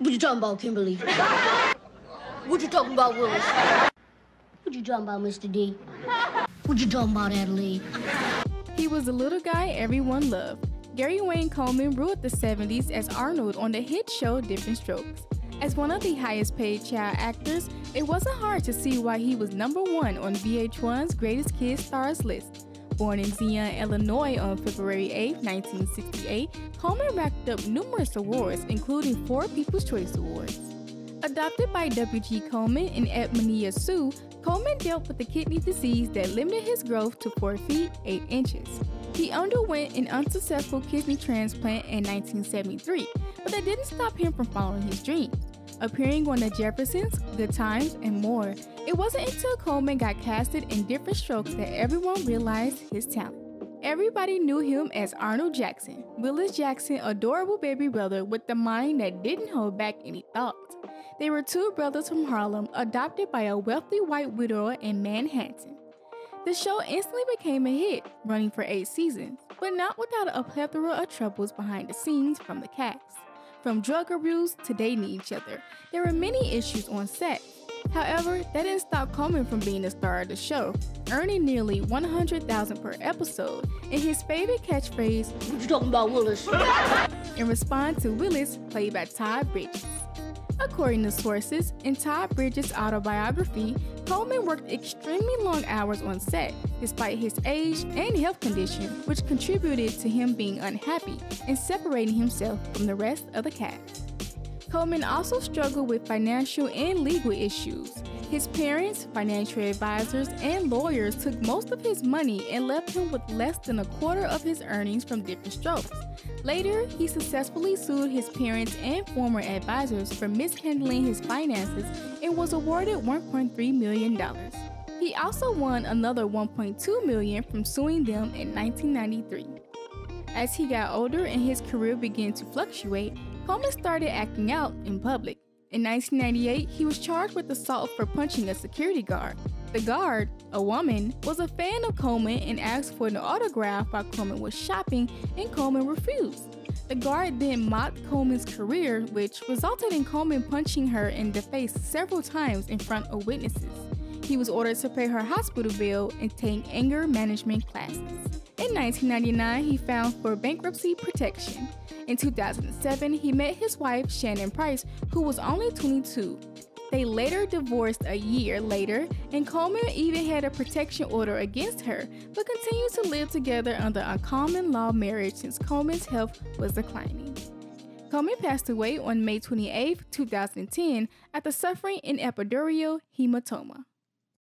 you talking about, Kimberly? what you talking about, Willis? What you talking about, Mr. D? What you talking about, Adelaide? He was the little guy everyone loved. Gary Wayne Coleman ruled the 70s as Arnold on the hit show Diff'rent Strokes. As one of the highest paid child actors, it wasn't hard to see why he was number one on VH1's Greatest Kid Stars list. Born in Zion, Illinois on February 8, 1968, Coleman racked up numerous awards, including four People's Choice Awards. Adopted by W.G. Coleman and Edmonia Sue, Coleman dealt with a kidney disease that limited his growth to 4 feet 8 inches. He underwent an unsuccessful kidney transplant in 1973, but that didn't stop him from following his dreams. Appearing on The Jeffersons, Good Times, and more, it wasn't until Coleman got casted in Diff'rent Strokes that everyone realized his talent. Everybody knew him as Arnold Jackson, Willis Jackson's adorable baby brother with the mind that didn't hold back any thoughts. They were two brothers from Harlem, adopted by a wealthy white widower in Manhattan. The show instantly became a hit, running for eight seasons, but not without a plethora of troubles behind the scenes from the cast. From drug abuse to dating each other, there were many issues on set. However, that didn't stop Coleman from being the star of the show, earning nearly 100,000 per episode, and his favorite catchphrase, What you talking about, Willis? in response to Willis, played by Todd Bridges. According to sources, in Todd Bridges' autobiography, Coleman worked extremely long hours on set, despite his age and health condition, which contributed to him being unhappy and separating himself from the rest of the cast. Coleman also struggled with financial and legal issues. His parents, financial advisors, and lawyers took most of his money and left him with less than a quarter of his earnings from Diff'rent Strokes. Later, he successfully sued his parents and former advisors for mishandling his finances and was awarded $1.3 million. He also won another 1.2 million from suing them in 1993. As he got older and his career began to fluctuate, Coleman started acting out in public. In 1998, he was charged with assault for punching a security guard. The guard, a woman, was a fan of Coleman and asked for an autograph while Coleman was shopping, and Coleman refused. The guard then mocked Coleman's career, which resulted in Coleman punching her in the face several times in front of witnesses. He was ordered to pay her hospital bill and take anger management classes. In 1999, he filed for bankruptcy protection. In 2007, he met his wife, Shannon Price, who was only 22. They later divorced a year later, and Coleman even had a protection order against her, but continued to live together under a common law marriage since Coleman's health was declining. Coleman passed away on May 28, 2010, after suffering an epidural hematoma.